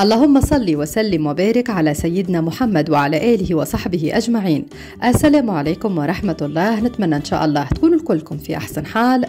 اللهم صل وسلم وبارك على سيدنا محمد وعلى آله وصحبه أجمعين. السلام عليكم ورحمة الله. نتمنى إن شاء الله تكونوا كلكم في أحسن حال.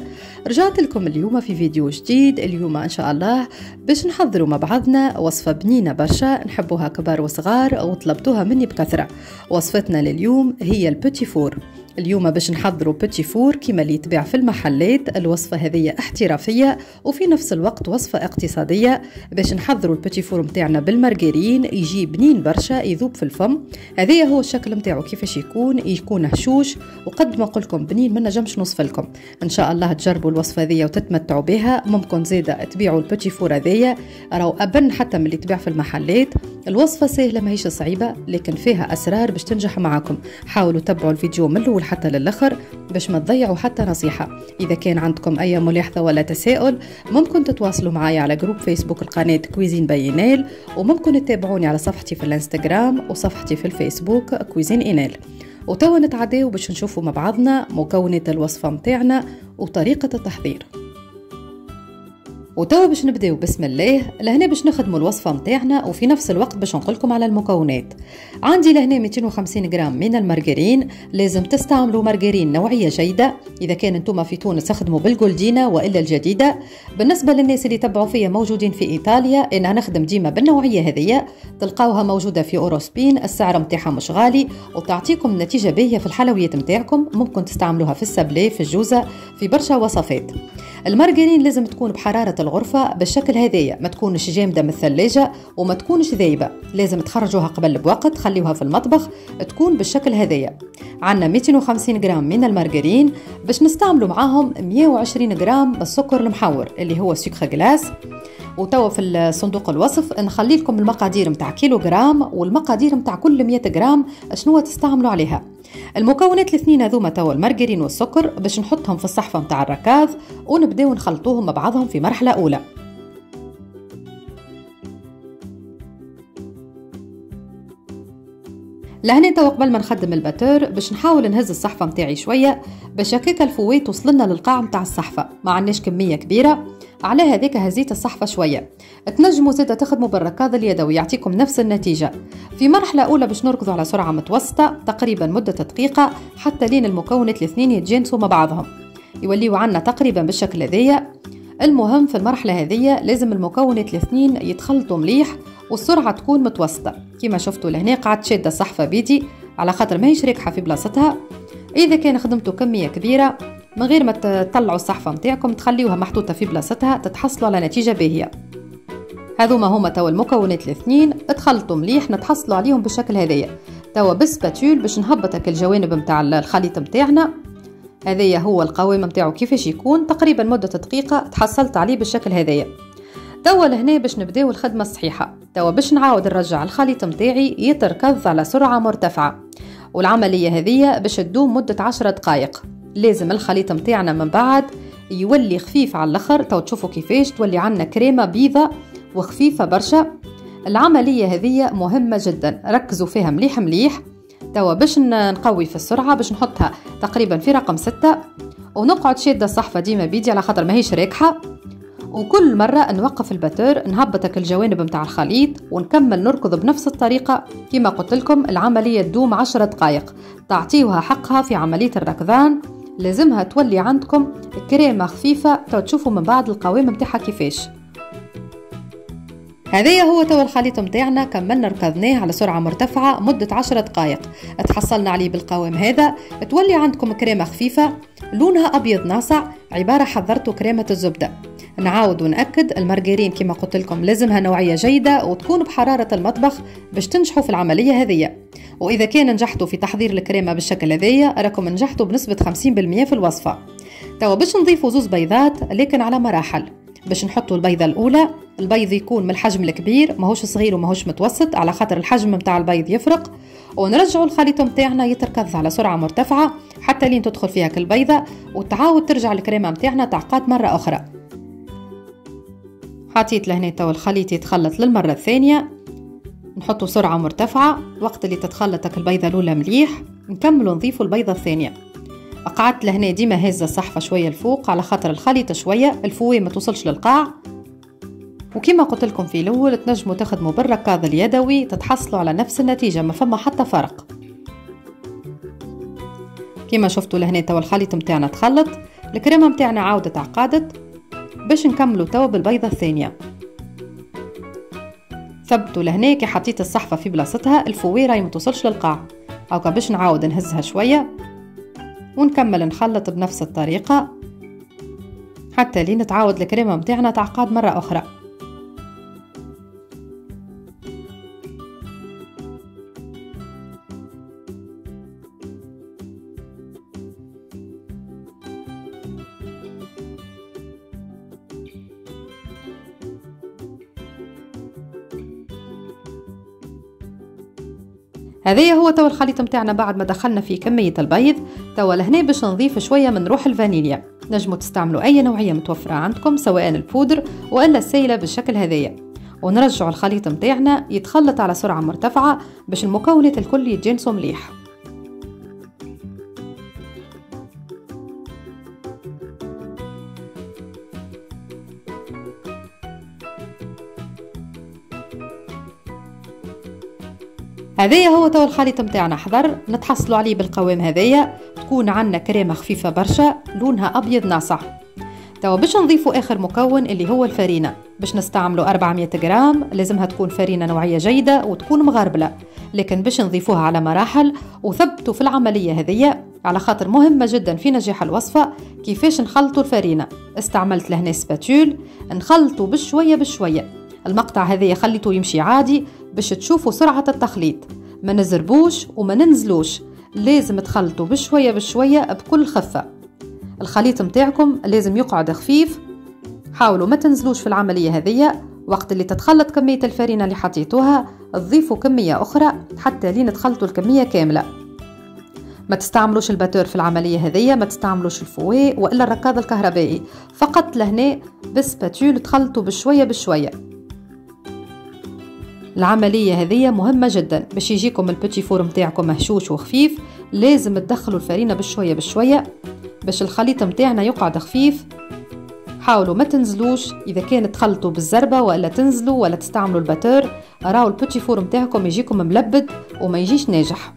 رجعت لكم اليوم في فيديو جديد. اليوم إن شاء الله باش نحضروا مع بعضنا وصفة بنينة برشا نحبوها كبار وصغار وطلبتوها مني بكثرة. وصفتنا لليوم هي ال petits fours اليوم باش نحضروا petits fours كيما اللي يتباع في المحلات. الوصفة هذه احترافية وفي نفس الوقت وصفة اقتصادية. باش نحضروا ال petits fours متاعنا بالمارغرين يجي بنين برشا يذوب في الفم. هذا هو الشكل متاعو كيفاش يكون يكون هشوش. وقد ما لكم بنين ما نجمش نوصف لكم. إن شاء الله تجربوا الوصفة هذه وتتمتعوا بها. ممكن زيادة تبيعوا ال petits fours هذيا راهو أبن حتى من اللي تباع في المحلات. الوصفة سهلة ماهيش صعيبة لكن فيها أسرار باش تنجح معاكم. حاولوا تبعوا الفيديو من الأول حتى للآخر باش ما تضيعوا حتى نصيحة. إذا كان عندكم أي ملاحظة ولا تساؤل ممكن تتواصلوا معي على groupe فيسبوك القناة Cuisine باينال وممكن تتابعوني على صفحتي في الإنستغرام وصفحتي في الفيسبوك Cuisine إينال وتوا نتعداو باش نشوفوا مع بعضنا مكونات الوصفة متاعنا وطريقة التحضير. وتوا باش نبداو بسم الله لهنا باش نخدموا الوصفة متاعنا وفي نفس الوقت باش نقولكم على المكونات. عندي لهنا 250 غرام من المارغرين لازم تستعملوا مارغرين نوعية جيدة. إذا كان أنتم في تونس اخدموا بالجولدينا وإلا الجديدة. بالنسبة للناس اللي تبعوا فيا موجودين في إيطاليا أنا نخدم ديما بالنوعية هذيا. تلقاوها موجودة في أوروسبين السعر متاعها مش غالي وتعطيكم نتيجة باهية في الحلويات متاعكم. ممكن تستعملوها في السابلي في الجوزة في برشا وصفات. المارغرين لازم تكون بحرارة الغرفة بالشكل هذايا ما تكونش جامدة من الثلاجة وما تكونش ذايبة. لازم تخرجوها قبل بوقت خليوها في المطبخ تكون بالشكل هذايا عندنا 250 جرام من المارغرين. باش نستعملوا معاهم 120 جرام السكر المحور اللي هو sucre glace وتوا في صندوق الوصف نخلي لكم المقادير متاع كيلو جرام والمقادير متاع كل 100 جرام شنو تستعملوا عليها. المكونات الاثنين هذوما توا المارجرين والسكر باش نحطهم في الصحفة متاع الركاض ونبداو نخلطوهم مع بعضهم في مرحلة أولى. لهنا توا قبل ما نخدم ال batteur باش نحاول نهز الصحفة متاعي شوية باش هكاك ال fouet توصلنا للقاع متاع الصحفة. ما عندناش كمية كبيرة. على هذيك هزيت الصحفة شوية. تنجموا زيادة تخدموا بالركاض اليدوي يعطيكم نفس النتيجة. في مرحلة أولى باش نركضوا على سرعة متوسطة تقريبا مدة دقيقة حتى لين المكونات الاثنين يتجانسوا مع بعضهم. يوليوا عنا تقريبا بالشكل هذيا. المهم في المرحلة هذية لازم المكونات الاثنين يتخلطوا مليح والسرعة تكون متوسطة. كما شفتوا لهنا قعدت شادة الصحفة بيدي على خاطر ماهيش راكحة في بلاصتها. إذا كان خدمتوا كمية كبيرة من غير ما تطلعوا الصحفة متاعكم تخليوها محطوطة في بلاصتها تتحصلوا على نتيجة باهية. هذوما هما توا المكونات الاثنين تخلطوا مليح نتحصلوا عليهم بالشكل هذايا. توا بالسباتول باش نهبطك الجوانب متاع الخليط متاعنا هذايا هو القوام متاعو كيفاش يكون تقريبا مدة دقيقة تحصلت عليه بالشكل هذايا. توا لهنا باش نبداو الخدمة الصحيحة. توا باش نعاود نرجع الخليط متاعي يتركض على سرعة مرتفعة. والعملية هذه باش تدوم مدة عشرة دقائق. لازم الخليط متاعنا من بعد يولي خفيف على الأخر. تو تشوفوا كيفاش تولي عندنا كريمة بيضة وخفيفة برشا. العملية هذه مهمة جدا. ركزوا فيها مليح مليح. توا باش نقوي في السرعة باش نحطها تقريبا في رقم ستة. ونقعد شادة الصحفة ديما بيدي على خاطر ماهيش راكحة. وكل مرة نوقف الباتور نهبطك الجوانب متاع الخليط ونكمل نركض بنفس الطريقة. كما قلت لكم العملية تدوم عشرة دقائق تعطيوها حقها في عملية الركضان. لازمها تولي عندكم كريمة خفيفة تشوفوا من بعد القوام متاعها كيفاش. هذايا هو توا الخليط متاعنا كملنا ركضناه على سرعة مرتفعة مدة عشرة دقائق. تحصلنا عليه بالقوام هذا. تولي عندكم كريمة خفيفة لونها أبيض ناصع عبارة حضرتوا كريمة الزبدة. نعاود ونأكد المارجرين كما قلت لكم لازمها نوعية جيدة وتكون بحرارة المطبخ باش تنجحوا في العملية هذه. وإذا كان نجحتوا في تحضير الكريمة بالشكل هذايا راكم نجحتوا بنسبة 50% في الوصفة. توا باش نضيفوا زوز بيضات لكن على مراحل. باش نحطوا البيضة الأولى البيض يكون من الحجم الكبير ماهوش صغير وماهوش متوسط على خاطر الحجم متاع البيض يفرق. ونرجعوا الخليط متاعنا يتركض على سرعة مرتفعة حتى لين تدخل فيها كل بيضة وتعاود ترجع الكريمة متاعنا تعقات مرة أخرى. حطيت لهنا توا الخليط يتخلط للمرة الثانية. نحطو سرعة مرتفعة وقت اللي تتخلطك البيضة الأولى مليح نكملو نضيفو البيضة الثانية. قعدت لهنا ديما هزة الصحفة شوية الفوق على خاطر الخليط شوية الفوي ما توصلش للقاع. وكما قلت لكم في الأول تنجموا تخدموا بالركاض اليدوي تتحصلوا على نفس النتيجة ما فما حتى فرق. كما شفتوا لهنا توا الخليط متاعنا تخلط الكريمة متاعنا عاودت تعقدت باش نكملوا توا بالبيضة الثانية. ثبتوا لهنا كي حطيت الصحفة في بلاصتها الفويرة ما توصلش للقاع هاكا باش نعاود نهزها شوية. ونكمل نخلط بنفس الطريقة. حتى لين تعاود الكريمه متاعنا تعقاد مرة أخرى. هذايا هو توا الخليط متاعنا بعد ما دخلنا فيه كمية البيض. توا لهنا باش نضيف شوية من روح الفانيليا. نجموا تستعملوا أي نوعية متوفرة عندكم سواء البودر وإلا السائلة بالشكل هذايا. ونرجعوا الخليط متاعنا يتخلط على سرعة مرتفعة باش المكونات الكل يتجانسوا مليح. هذايا هو توا الخليط متاعنا حضر. نتحصلوا عليه بالقوام هذايا تكون عندنا كريمة خفيفة برشا لونها أبيض ناصع. توا باش نضيفوا آخر مكون اللي هو الفرينة. باش نستعملوا 400 غرام لازمها تكون فرينة نوعية جيدة وتكون مغربلة. لكن باش نضيفوها على مراحل وثبتوا في العملية هذيا. على خاطر مهمه جدا في نجاح الوصفة كيفاش نخلطوا الفرينة. استعملت لهنا سباتول. نخلطوا بشوية بشوية. المقطع هذايا خليته يمشي عادي باش تشوفوا سرعة التخليط. ما نزربوش وما ننزلوش. لازم تخلطوا بشوية بشوية بكل خفة. الخليط متاعكم لازم يقعد خفيف. حاولوا ما تنزلوش في العملية هذية وقت اللي تتخلط كمية الفرينة اللي حطيتوها تضيفوا كمية أخرى حتى لين تخلطوا الكمية كاملة. ما تستعملوش ال batteur في العملية هذية ما تستعملوش ال fouet وإلا الركاض الكهربائي. فقط لهنا ب spatule تخلطوا بشوية بشوية. العملية هذه مهمة جدا. باش يجيكم ال petit four متاعكم مهشوش وخفيف لازم تدخلوا الفرينة بشوية بشوية. باش الخليط متاعنا يقعد خفيف حاولوا ما تنزلوش. إذا كان تخلطوا بالزربة ولا تنزلوا ولا تستعملوا ال batteur راو ال petit four متاعكم يجيكم ملبد وما يجيش ناجح.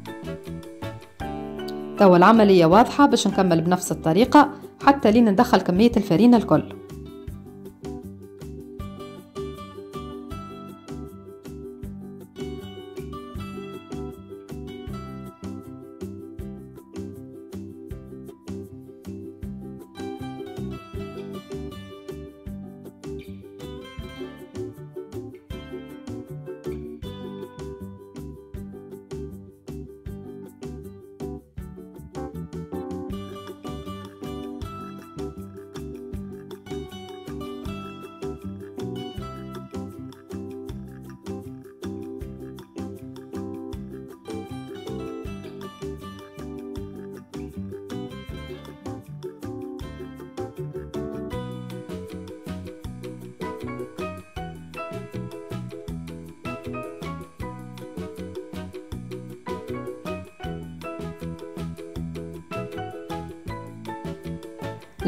توا العملية واضحة باش نكمل بنفس الطريقة. حتى لين ندخل كمية الفرينة الكل.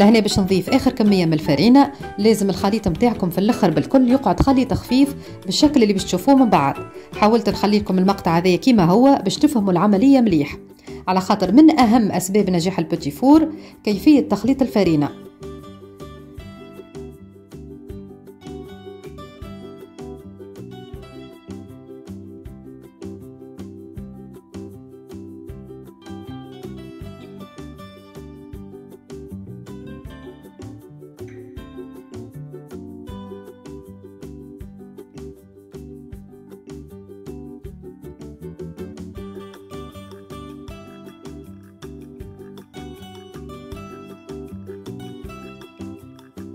لهنا باش نضيف آخر كمية من الفرينة. لازم الخليط متاعكم في الأخر بالكل يقعد خليط خفيف بالشكل اللي باش تشوفوه من بعد. حاولت نخلي لكم المقطع هذايا كيما هو باش تفهموا العملية مليح. على خاطر من أهم أسباب نجاح ال petit four كيفية تخليط الفرينة.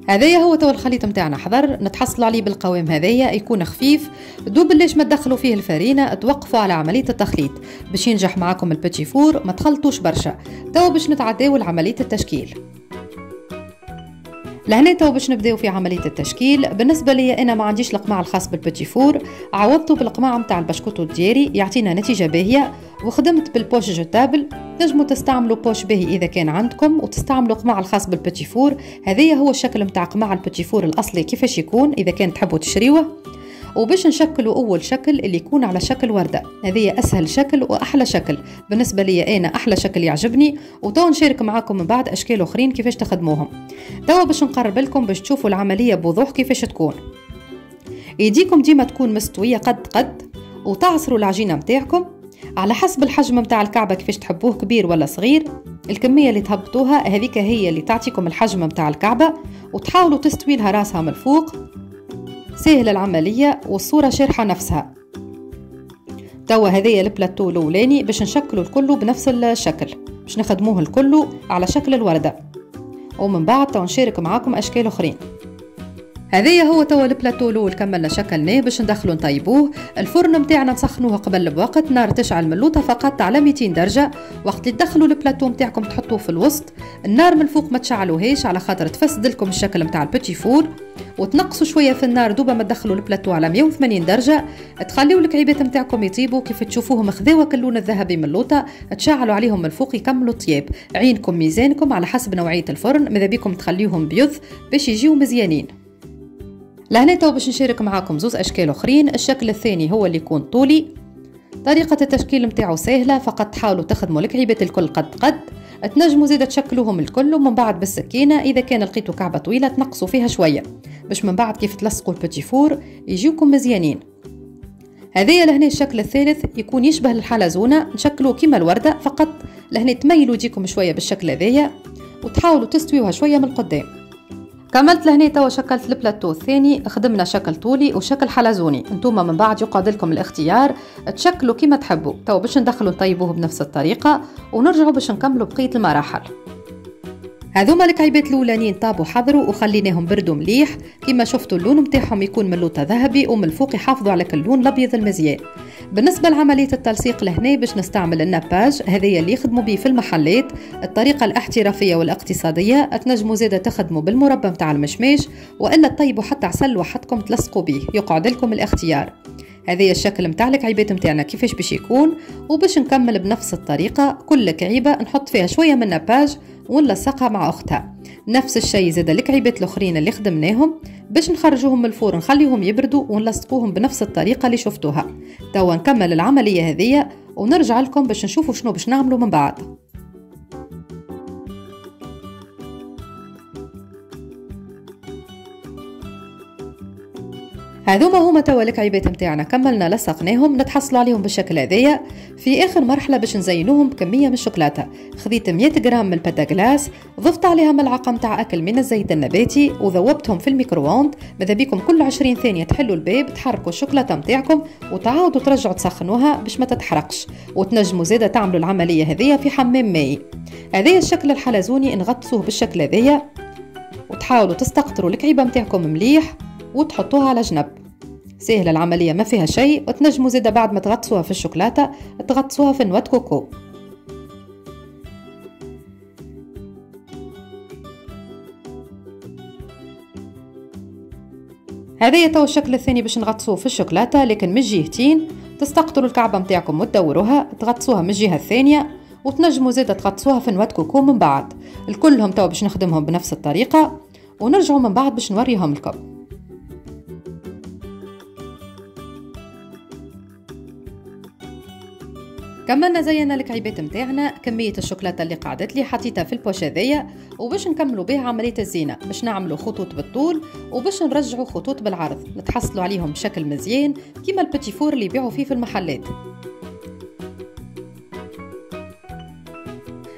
هذايا هو تو الخليط متاعنا حضر نتحصلوا عليه بالقوام هذايا يكون خفيف دوب ليش ما تدخلوا فيه الفرينة توقفوا على عملية التخليط. باش ينجح معاكم ال petit four ما تخلطوش برشا. تو باش نتعداو لعملية التشكيل. لهنا تو باش نبداو في عملية التشكيل. بالنسبة لي أنا ما عنديش القماع الخاص بال petit four. عوضته بالقماع متاع البشكوتو الدياري يعطينا نتيجة باهية. وخدمت بال poche jetable. تنجموا تستعملوا poche باهي إذا كان عندكم وتستعملوا قماع الخاص بال petit four. هذايا هو الشكل متاع قماع ال petit four الأصلي كيفاش يكون إذا كان تحبوا تشريوه. وباش نشكلوا أول شكل اللي يكون على شكل وردة. هذه أسهل شكل وأحلى شكل. بالنسبة لي أنا أحلى شكل يعجبني وتو نشارك معاكم من بعد أشكال أخرين كيفاش تخدموهم. توا باش نقرب لكم باش تشوفوا العملية بوضوح كيفاش تكون. ايديكم ديما تكون مستوية قد قد وتعصروا العجينة متاعكم. على حسب الحجم متاع الكعبة كيفاش تحبوه كبير ولا صغير الكمية اللي تهبطوها هذيك هي اللي تعطيكم الحجم متاع الكعبة وتحاولوا تستوي لها راسها من الفوق. سهلة العملية والصورة شارحة نفسها. توا هذايا البلاتو الأولاني باش نشكلوا الكل بنفس الشكل باش نخدموه الكل على شكل الوردة. ومن بعد نشارك معاكم أشكال أخرين. هذايا هو توا البلاتو الأول كملنا شكلناه باش ندخلو نطيبوه. الفرن متاعنا نسخنوه قبل بوقت نار تشعل من لوطه فقط على 200 درجة. وقت اللي تدخلوا البلاتو متاعكم تحطوه في الوسط. النار من فوق ما تشعلوهاش على خاطر تفسد لكم الشكل متاع ال petit four. وتنقصوا شوية في النار دوبا ما تدخلوا البلاتو على 180 درجة. تخليو الكعيبات متاعكم يطيبوا كيف تشوفوهم خذاوك اللون الذهبي من اللوطه تشعلوا عليهم من الفوق يكملوا طياب عينكم ميزانكم على حسب نوعية الفرن ماذا بيكم تخليوهم بيض باش يجيو مزيانين. لهنا تو باش نشارك معاكم زوز أشكال أخرين. الشكل الثاني هو اللي يكون طولي. طريقة التشكيل متاعو سهلة فقط تحاولوا تخدموا الكعيبات الكل قد قد. تنجموا زيادة تشكلوهم الكل ومن بعد بالسكينة إذا كان لقيتوا كعبة طويلة تنقصوا فيها شوية. باش من بعد كيف تلصقوا ال petit four يجيوكم مزيانين. هذايا لهنا الشكل الثالث يكون يشبه الحلزونة نشكلوه كيما الوردة فقط لهنا تميلوا يجيكم شوية بالشكل هذايا وتحاولوا تستويوها شوية من القدام كملت لهنا توا شكلت البلاتو الثاني خدمنا شكل طولي وشكل حلزوني. انتوما من بعد يقعد لكم الاختيار تشكلوا كما تحبوا. توا باش ندخلوا نطيبوه بنفس الطريقة ونرجعوا باش نكملوا بقية المراحل. هذوما الكعيبات الأولانيين طابوا حضروا وخليناهم بردوا مليح. كما شفتوا اللون متاعهم يكون من لوطة ذهبي ومن الفوق يحافظوا على اللون الأبيض المزيان. بالنسبة لعملية التلصيق لهنا باش نستعمل النباج هذه اللي يخدموا به في المحلات. الطريقة الاحترافية والاقتصادية تنجموا زاده تخدموا بالمربى متاع المشماش والا تطيبوا حتى عسل وحدكم تلصقوا به. يقعد لكم الاختيار. هذا الشكل متاع الكعيبات متاعنا كيفاش باش يكون؟ وباش نكمل بنفس الطريقة كل كعيبة نحط فيها شوية من نباج ونلصقها مع أختها. نفس الشيء زاد الكعيبات الآخرين اللي خدمناهم. باش نخرجوهم من الفرن نخليهم يبردوا ونلصقوهم بنفس الطريقة اللي شفتوها. توا نكمل العملية هذه ونرجع لكم باش نشوفوا شنو باش نعملوا من بعد. هذوما هما توا الكعيبات متاعنا. كملنا لصقناهم نتحصلوا عليهم بالشكل هذايا. في آخر مرحلة باش نزينوهم بكمية من الشوكولاتة. خذيت 100 غرام من ال pâte à glace ضفت عليها ملعقة متاع أكل من الزيت النباتي وذوبتهم في ال micro-ondes. ماذا بيكم؟ كل 20 ثانية تحلوا الباب تحركوا الشوكولاتة متاعكم وتعاودوا ترجعوا تسخنوها باش ما تتحرقش. وتنجموا زاده تعملوا العملية هذيا في حمام مائي هذايا الشكل الحلزوني نغطسوه بالشكل هذايا وتحاولوا تستقطروا الكعيبة متاعكم مليح. وتحطوها على جنب. سهلة العملية ما فيها شيء وتنجموا زيدا بعد ما تغطسوها في الشوكولاتة تغطسوها في نوات كوكو. هذايا تو الشكل الثاني باش نغطسوه في الشوكولاتة لكن من جهتين تستقطروا الكعبة متاعكم وتدوروها تغطسوها من الجهة الثانية وتنجموا زيادة تغطسوها في noix de coco من بعد. الكلهم تو باش نخدمهم بنفس الطريقة ونرجعوا من بعد باش نوريهم لكم كملنا زينا الكعيبات متاعنا كمية الشوكولاتة اللي قعدت لي حطيتها في ال poche هذيا وباش نكملوا بها عملية الزينة. باش نعملوا خطوط بالطول وباش نرجعوا خطوط بالعرض. نتحصلوا عليهم بشكل مزيان كيما ال petit four اللي يبيعوا فيه في المحلات.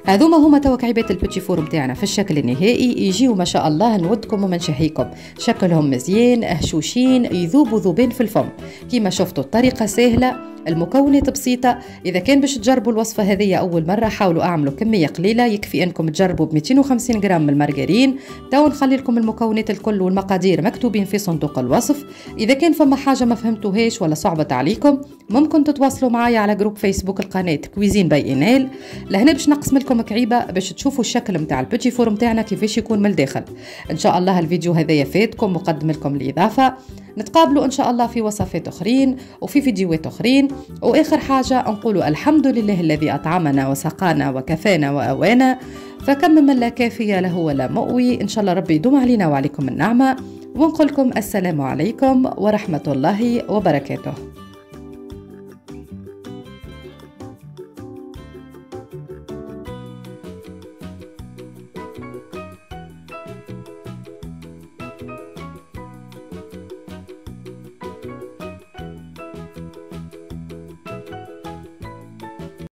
هذوما هما توا كعيبات ال petit four متاعنا. في الشكل النهائي يجيو ما شاء الله نودكم وما نشهيكم. شكلهم مزيان هشوشين يذوبوا ذوبين في الفم. كيما شفتوا الطريقة سهلة. المكونات بسيطة إذا كان باش تجربوا الوصفة هذه أول مرة حاولوا أعملوا كمية قليلة. يكفي أنكم تجربوا ب 250 جرام من المارغرين. تو نخلي لكم المكونات الكل والمقادير مكتوبين في صندوق الوصف. إذا كان فما حاجة ما فهمتوهاش ولا صعبة عليكم ممكن تتواصلوا معايا على groupe Facebook القناة Cuisine by Inel لهنا باش نقسم لكم كعيبة باش تشوفوا الشكل متاع ال petit four متاعنا كيفاش يكون من الداخل. إن شاء الله الفيديو هذا يفيدكم وقدم لكم الإضافة. نتقابلوا إن شاء الله في وصفات أخرين وفي فيديوهات أخرين وآخر حاجة نقول الحمد لله الذي أطعمنا وسقانا وكفانا وأوانا. فكم من لا كافية له ولا مؤوي إن شاء الله ربي يدوم علينا وعليكم النعمة. ونقول لكم السلام عليكم ورحمة الله وبركاته.